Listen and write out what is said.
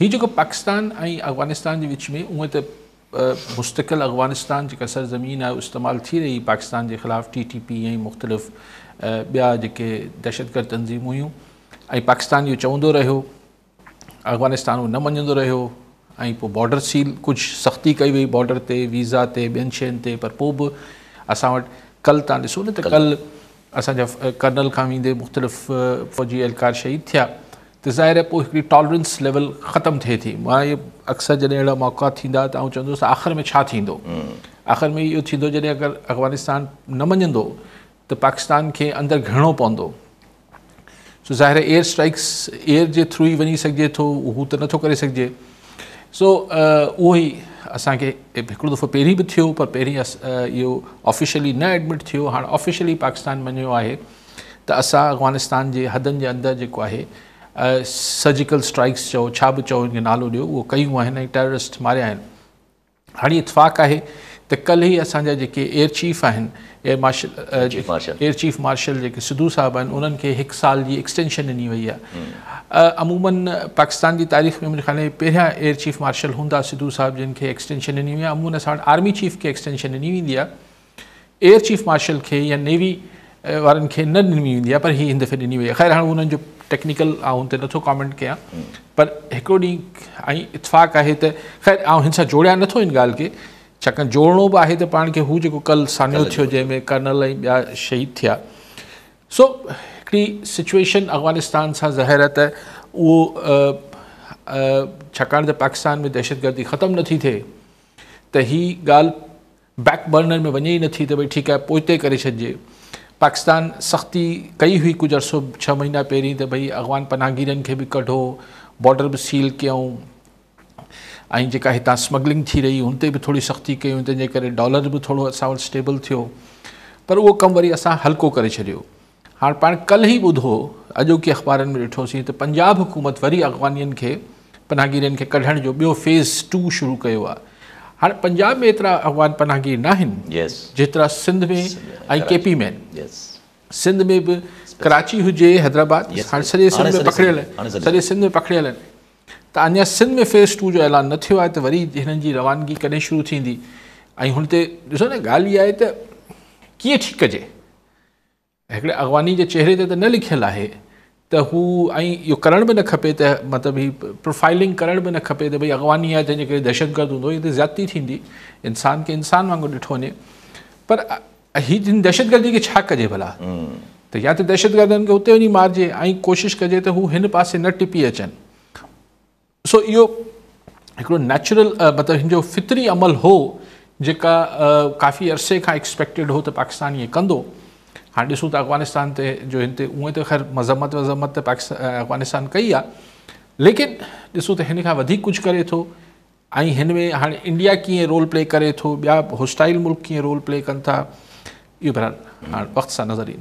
हीअ जेको पाकिस्तान ऐं अफ़गानिस्तान जे विच में उहे त मुस्तक़िल अफ़गानिस्तान जेका सरज़मीन आहे इस्तेमालु थी रही पाकिस्तान जे ख़िलाफ़ु टी टी पी ऐं मुख़्तलिफ़ ॿिया जेके दहशतगर्द तनज़ीमूं हुयूं ऐं पाकिस्तान इहो चवंदो रहियो अफ़गानिस्तान उहो न मञंदो रहियो ऐं पोइ बॉडर सील कुझु सख़्ती कई वई बॉडर ते वीज़ा ते ॿियनि शयुनि ते पर पोइ बि असां वटि कल्ह तव्हां ॾिसो न त कल्ह असांजा कर्नल खां वेंदे मुख़्तलिफ़ फ़ौजी अहलकार शहीद थिया त ज़ाहिर पोइ हिकिड़ी टॉलरेंस लेवल ख़तमु थिए थी मां इहो अक्सर जॾहिं अहिड़ा मौक़ा थींदा त आऊं चवंदुसि आख़िर में छा थींदो आख़िर में इहो थींदो जॾहिं अगरि अफगानिस्तान न मञंदो त पाकिस्तान खे अंदरि घणो पवंदो सो ज़ाहिर एयर स्ट्राइक्स एयर जे थ्रू ई वञी सघिजे थो हू त नथो करे सघिजे सो उहो ई असांखे हिकिड़ो दफ़ो पहिरीं बि थियो पर पहिरीं इहो ऑफिशियली न एडमिट थियो हाणे ऑफिशियली पाकिस्तान मञियो आहे त असां अफ़गानिस्तान जे हदनि जे अंदरि जेको आहे सर्जिकल स्ट्राइक्स चओ छा बि चओ हिनखे नालो ॾियो उहो कयूं आहिनि ऐं टेररिस्ट मारिया आहिनि हाणे इतफ़ाक़ आहे त तो कल्ह ई असांजा जेके एयर चीफ आहिनि air marshal air chief marshal जेके सिद्धू साहब आहिनि उन्हनि साल की एक्सटेंशन दिनी वही है अमूमन पाकिस्तान की तारीख़ में मुंहिंजे ख़्याल में एयर चीफ मार्शल हूंदा सिद्धू साहब जिनके एक्सटेंशन दिनी हुई है अमूमन अस आर्मी चीफ के एक्सटेंशन दिनी वी एयर चीफ मार्शल के या नेवी वन खे न ॾिनी पर हीअ दफ़े ॾिनी वई आहे ख़ैर हाणे उन्हनि टेक्निकल आउं ते नथो कॉमेंट कयां पर हिकिड़ो ॾींहुं ऐं इतफ़ाक़ आहे त ख़ैर ऐं हिन सां जोड़िया नथो हिन ॻाल्हि खे छाकाणि जोड़णो बि आहे त पाण खे हू जेको कल्ह साम थियो जंहिंमें कर्नल ऐं ॿिया शहीद थिया सो हिकिड़ी सिचुएशन अफ़गानिस्तान सां ज़ाहिर त उहो छाकाणि त पाकिस्तान में दहशतगर्दी ख़तमु नथी थिए त हीअ ॻाल्हि बैक बर्नर में वञे ई नथी त भई ठीकु आहे पोइ हिते करे छॾिजे पाकिस्तान सख़्ती कई हुई कुछ अरसो छह महीना पहिरीं तो भाई अगवान पनाहगीरनि के भी कढो बॉर्डर भी सील कयूं ऐं जेका हितां स्मगलिंग थी रही हुन ते बि सख़्ती कयूं तंहिंजे करे डॉलर भी थोरो असां स्टेबल थो पर उहो कम वरी अस हल्को कर छॾियो हाणे पाण कल्ह ई ॿुधो अॼोकी अख़बारनि में ॾिठोसीं त पंजाब हुकूमत वरी अफ़गानियुनि खे पनाहगीरनि खे कढण जो ॿियो फेज़ टू शुरू किया हाणे पंजाब में एतिरा अॻवान पनाहगी न आहिनि जेतिरा सिंध में ऐं के पी में आहिनि सिंध में बि कराची हुजे हैदराबाद हाणे सॼे सिंध में पकड़ियल सॼे सिंध में पकड़ियल आहिनि त अञा सिंध में फेस टू जो ऐलान न थियो आहे त वरी हिननि जी रवानगी कॾहिं शुरू थींदी ऐं हुन ते ॾिसो न ॻाल्हि इहा आहे त कीअं ठीकु कजे हिकिड़े अगवानी जे चहिरे ते त न लिखियलु आहे त हू ऐं इहो करण बि न खपे त मतिलबु हीअ प्रोफाइलिंग करण बि न खपे त भई अॻवानी आहे जंहिंजे करे दहशतगर्द हूंदो इहो त ज़्याती थींदी इंसान खे इंसान वांगुरु ॾिठो वञे पर हीअ जिन दहशतगर्दी खे छा कजे भला त या त दहशतगर्दनि खे हुते वञी मारिजे ऐं कोशिशि कजे त हू हिन पासे न टिपी अचनि सो इहो हिकिड़ो नैचुरल मतिलबु हिन जो फितरी अमल हो जेका काफ़ी अरसे खां एक्सपेक्टेड हो त पाकिस्तान इअं कंदो हाणे ॾिसूं त अफ़गानिस्तान ते जो हिन ते उहे त ख़ैरु मज़मत वज़मत त पाकिस्तान अफ़ग़ानिस्तान कई आहे लेकिन ॾिसूं त हिन खां वधीक कुझु करे थो ऐं हिन में हाणे इंडिया कीअं रोल प्ले करे थो ॿिया होस्टाइल मुल्क कीअं रोल प्ले कनि था इहो पहिरां हाणे वक़्त सां नज़र ईंदो